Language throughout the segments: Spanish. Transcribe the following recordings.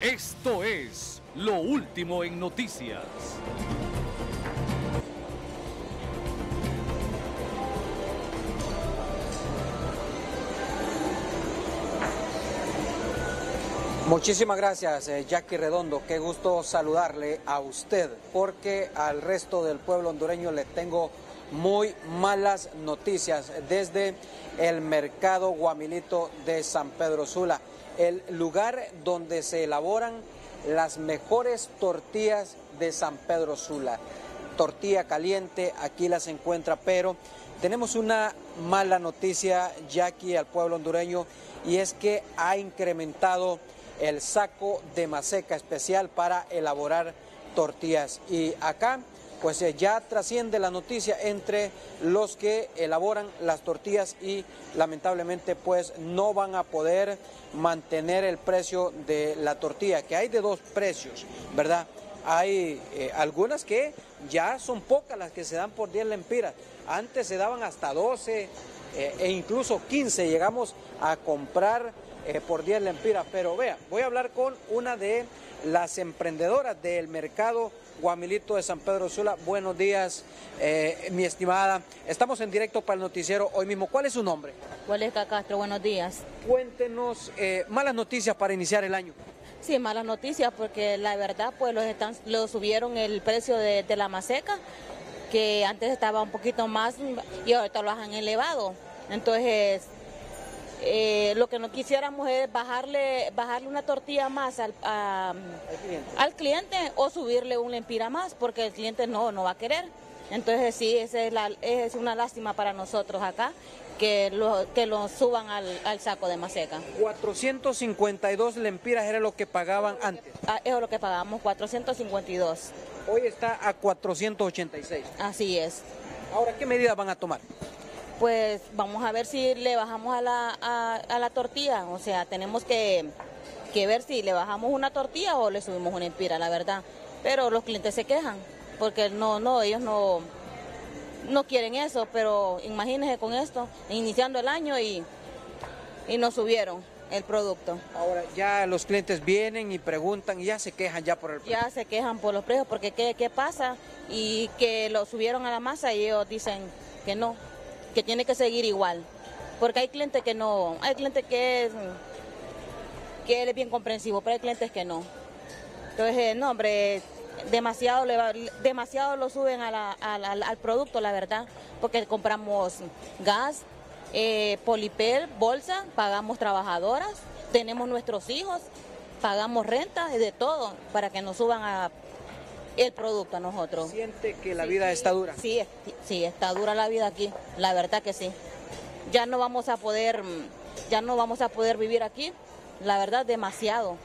Esto es lo último en noticias. Muchísimas gracias, eh, Jackie Redondo. Qué gusto saludarle a usted, porque al resto del pueblo hondureño le tengo muy malas noticias desde el mercado Guamilito de San Pedro Sula el lugar donde se elaboran las mejores tortillas de San Pedro Sula. Tortilla caliente, aquí las encuentra, pero tenemos una mala noticia, Jackie, al pueblo hondureño, y es que ha incrementado el saco de maseca especial para elaborar tortillas. Y acá pues eh, ya trasciende la noticia entre los que elaboran las tortillas y lamentablemente pues no van a poder mantener el precio de la tortilla, que hay de dos precios, ¿verdad? Hay eh, algunas que ya son pocas las que se dan por 10 lempiras, antes se daban hasta 12 eh, e incluso 15, llegamos a comprar por 10 lempiras, pero vea, voy a hablar con una de las emprendedoras del mercado Guamilito de San Pedro Sula. Buenos días, eh, mi estimada. Estamos en directo para el noticiero hoy mismo. ¿Cuál es su nombre? Huelesca Castro, buenos días. Cuéntenos eh, malas noticias para iniciar el año. Sí, malas noticias porque la verdad pues los están, lo subieron el precio de, de la maseca, que antes estaba un poquito más y ahorita lo han elevado. Entonces eh, lo que no quisiéramos es bajarle, bajarle una tortilla más al, al, cliente. o subirle un lempira más, porque el cliente no, no va a querer. Entonces sí, esa es, la, es una lástima para nosotros acá, que lo, que lo suban al, al, saco de maseca. 452 lempiras era lo que pagaban antes. Ah, eso es lo que pagábamos, 452. Hoy está a 486. Así es. Ahora, ¿qué medidas van a tomar? Pues vamos a ver si le bajamos a la, a, la tortilla. O sea, tenemos que, ver si le bajamos una tortilla o le subimos una empira, la verdad. Pero los clientes se quejan, porque no, no, ellos no, no quieren eso, pero imagínense con esto, iniciando el año y, y nos subieron el producto. Ahora ya los clientes vienen y preguntan y ya se quejan ya por el precio. Ya se quejan por los precios porque ¿qué, qué pasa? Y que lo subieron a la masa y ellos dicen que no, que tiene que seguir igual. Porque hay clientes que no, hay clientes que es, que es bien comprensivo, pero hay clientes que no. Entonces, no, hombre, demasiado, demasiado lo suben al producto, la verdad, porque compramos gas, eh, polipel, bolsa, pagamos trabajadoras, tenemos nuestros hijos, pagamos renta, de todo, para que nos suban a el producto a nosotros. ¿Siente que la vida está dura? Sí, sí, está dura la vida aquí, la verdad que sí. Ya no vamos a poder, ya no vamos a poder vivir aquí, la verdad demasiado.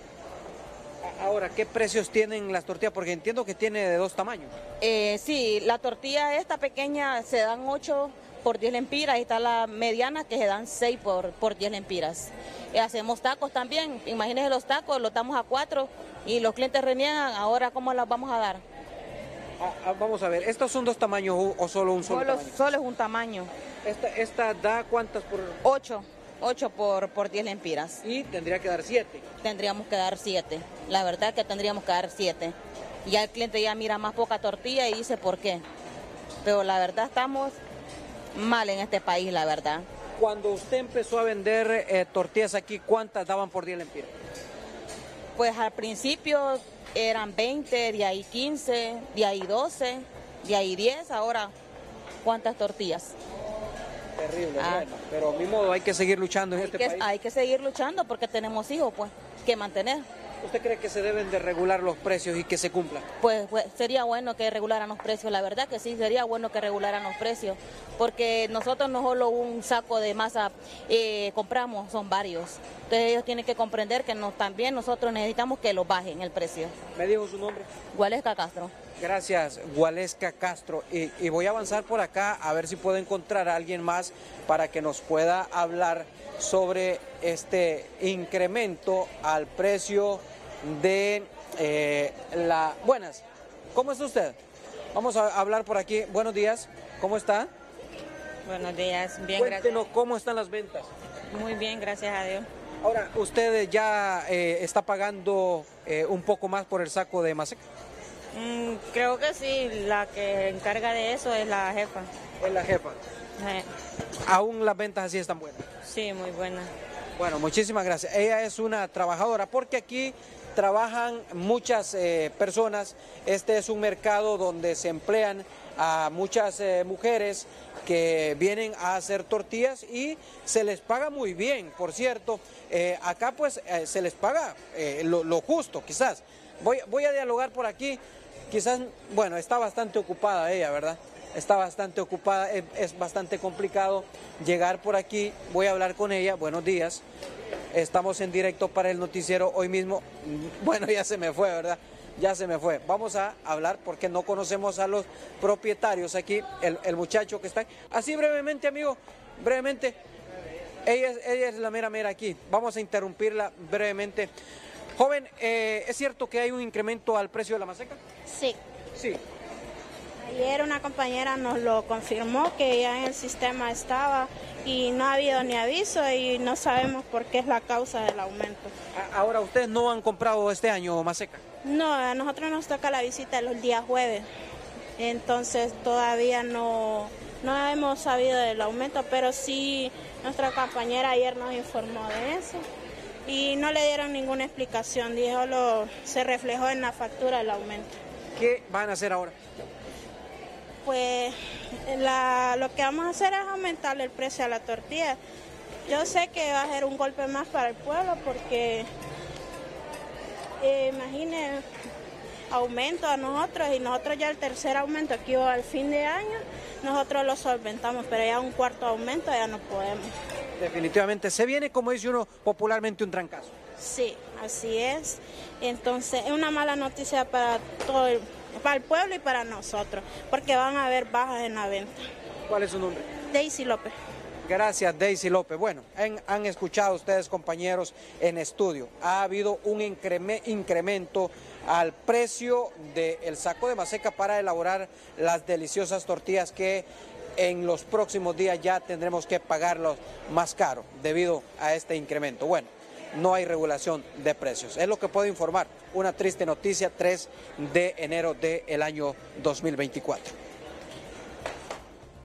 Ahora, ¿qué precios tienen las tortillas? Porque entiendo que tiene de dos tamaños. Eh, sí, la tortilla esta pequeña se dan 8 por 10 lempiras y está la mediana que se dan 6 por, por 10 lempiras. Eh, hacemos tacos también, imagínense los tacos, los damos a 4 y los clientes reniegan, ahora ¿cómo las vamos a dar? Ah, ah, vamos a ver, ¿estos son dos tamaños o solo un solo, solo tamaño? Solo es un tamaño. ¿Esta, esta da cuántas por...? Ocho. 8 por, por 10 lempiras. ¿Y tendría que dar 7? Tendríamos que dar 7. La verdad que tendríamos que dar 7. Ya el cliente ya mira más poca tortilla y dice por qué. Pero la verdad estamos mal en este país, la verdad. Cuando usted empezó a vender eh, tortillas aquí, ¿cuántas daban por 10 lempiras? Pues al principio eran 20, de ahí 15, de ahí 12, de ahí 10, ahora ¿cuántas tortillas? Terrible, ah. pero mismo hay que seguir luchando en este país. Hay que seguir luchando porque tenemos hijos, pues, que mantener. ¿Usted cree que se deben de regular los precios y que se cumplan? Pues, pues, sería bueno que regularan los precios, la verdad que sí, sería bueno que regularan los precios, porque nosotros no solo un saco de masa eh, compramos, son varios. Entonces ellos tienen que comprender que también nosotros necesitamos que lo bajen el precio. ¿Me dijo su nombre? Gualesca Castro. Gracias, Gualesca Castro. Y, y, voy a avanzar por acá a ver si puedo encontrar a alguien más para que nos pueda hablar sobre este incremento al precio de eh, la... Buenas, ¿cómo está usted? Vamos a hablar por aquí. Buenos días, ¿cómo está? Buenos días, bien, Cuéntenos cómo están las ventas. Muy bien, gracias a Dios. Ahora, ¿usted ya eh, está pagando eh, un poco más por el saco de maseca? Mm, creo que sí, la que encarga de eso es la jefa. Es la jefa. Eh, ¿Aún las ventas así están buenas? sí, muy buena. Bueno, muchísimas gracias. Ella es una trabajadora porque aquí trabajan muchas eh, personas. Este es un mercado donde se emplean a muchas eh, mujeres que vienen a hacer tortillas y se les paga muy bien, por cierto. Eh, acá pues se les paga lo, justo, quizás. Voy, voy a dialogar por aquí. Quizás, bueno, está bastante ocupada ella, ¿verdad? Está bastante ocupada, es bastante complicado llegar por aquí. Voy a hablar con ella. Buenos días. Estamos en directo para el noticiero hoy mismo. Bueno, ya se me fue, ¿verdad? Ya se me fue. Vamos a hablar porque no conocemos a los propietarios aquí, el, el muchacho que está. Así brevemente, amigo, brevemente. Ella es, ella es la mera mera aquí. Vamos a interrumpirla brevemente. Joven, eh, ¿es cierto que hay un incremento al precio de la maseca? Sí. Sí. Ayer una compañera nos lo confirmó que ya en el sistema estaba y no ha habido ni aviso y no sabemos por qué es la causa del aumento. Ahora, ¿ustedes no han comprado este año maseca? No, a nosotros nos toca la visita los días jueves, entonces todavía no, no hemos sabido del aumento, pero sí nuestra compañera ayer nos informó de eso y no le dieron ninguna explicación, dijo lo, se reflejó en la factura el aumento. ¿Qué van a hacer ahora? Pues la- lo que vamos a hacer es aumentarle el precio a la tortilla. Yo sé que va a ser un golpe más para el pueblo porque eh, imagine aumento a nosotros y nosotros ya el tercer aumento que iba al fin de año, nosotros lo solventamos, pero ya un cuarto aumento ya no podemos. Definitivamente, se viene, como dice uno popularmente, un trancazo. Sí, así es. Entonces es una mala noticia para todo el, para el pueblo y para nosotros, porque van a haber bajas en la venta. ¿Cuál es su nombre? Daisy López. Gracias, Daisy López. Bueno, han, han escuchado ustedes, compañeros, en estudio. Ha habido un increme- incremento al precio del saco de maseca para elaborar las deliciosas tortillas que en los próximos días ya tendremos que pagarlos más caro debido a este incremento. Bueno, no hay regulación de precios. Es lo que puedo informar. Una triste noticia, 3 de enero del año 2024.